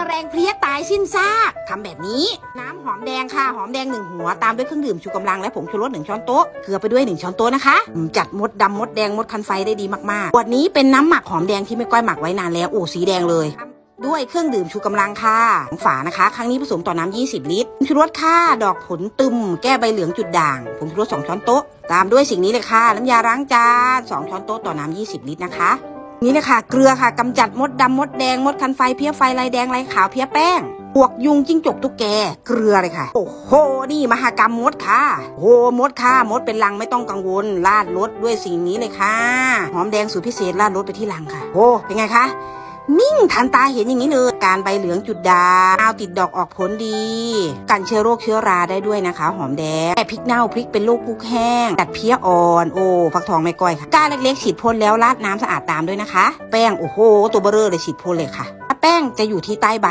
มแมลงเพลี้ยตายสิ้นซากทำแบบนี้ น้ำหอมแดงค่ะ หอมแดงหนึ่งหัวตามด้วยเครื่องดื่มชูกำลังและผงชูรสหนึ่งช้อนโต๊ะ เกลือไปด้วยหนึ่งช้อนโต๊ะนะคะ จัดมดดำมดแดงมดคันไฟได้ดีมากๆขวดนี้เป็นน้ำหมักหอมแดงที่ไม่ก้อยหมักไว้นานแล้วโอ้สีแดงเลยด้วยเครื่องดื่มชูกำลังค่ะสองฝานะคะ ครั้งนี้ผสมต่อน้ำ20 ลิตรชูรสค่ะ ดอกผลตึม แก้ใบเหลืองจุดด่าง ผงชูรส2ช้อนโต๊ะ ตามด้วยสิ่งนี้เลยค่ะ น้ำยาล้างจาน2ช้อนโต๊ะต่อน้ำ20 ลิตรนะคะ นี่นะคะเกลือค่ะกำจัดมดดำมดแดงมดคันไฟเพลี้ยไฟไรแดงไรขาวเพลี้ยแป้งปลวกยุงจิ้งจกตุ๊กแกเกลือเลยค่ะ โอ้โห นี่มหกรรมมดค่ะโอ้โหมดค่ะ มดเป็นรังไม่ต้องกังวลราดรดด้วยสิ่งนี้เลยค่ะ หอมแดงสูตรพิเศษราดรดไปที่รังค่ะโอ้เป็นไงคะ นิ่งทันตาเห็นอย่างนี้เลยการใบเหลืองจุดดาเอาติดดอกออกผลดี กันเชื้อโรคเชื้อราได้ด้วยนะคะ หอมแดงแก้พริกเน่าพริกเป็นลูกพุกแห้งตัดเพลี้ยอ่อนโอ้ฟักทองไม่ก้อยค่ะก้าเล็กๆฉีดพ่นแล้วราดน้ำสะอาดตามด้วยนะคะ แป้งโอ้โหตัวเบอร์เรอเลยฉีดพ่นเลยค่ะ แป้งจะอยู่ที่ใต้ใบ